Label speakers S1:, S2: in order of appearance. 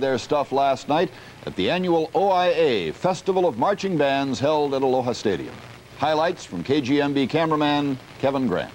S1: their stuff last night at the annual OIA Festival of Marching Bands held at Aloha Stadium. Highlights from KGMB cameraman Kevin Grant.